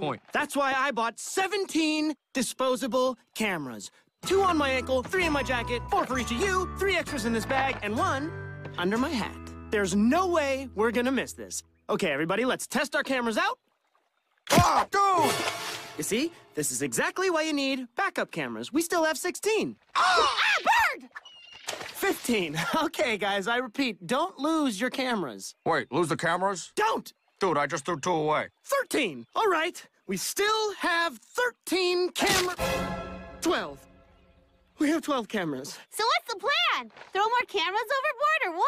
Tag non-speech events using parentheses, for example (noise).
point. That's why I bought 17 disposable cameras. Two on my ankle, three in my jacket, four for each of you, three extras in this bag, and one under my hat. There's no way we're gonna miss this. Okay, everybody, let's test our cameras out. Ah, dude! You see, this is exactly why you need backup cameras. We still have 16. Ah, bird! 15. (laughs) Okay, guys, I repeat, don't lose your cameras. Wait, lose the cameras? Don't! Dude, I just threw two away. 13. All right, we still have 13 cameras. 12. We have 12 cameras. So what's the plan? Throw more cameras overboard or what? No! No!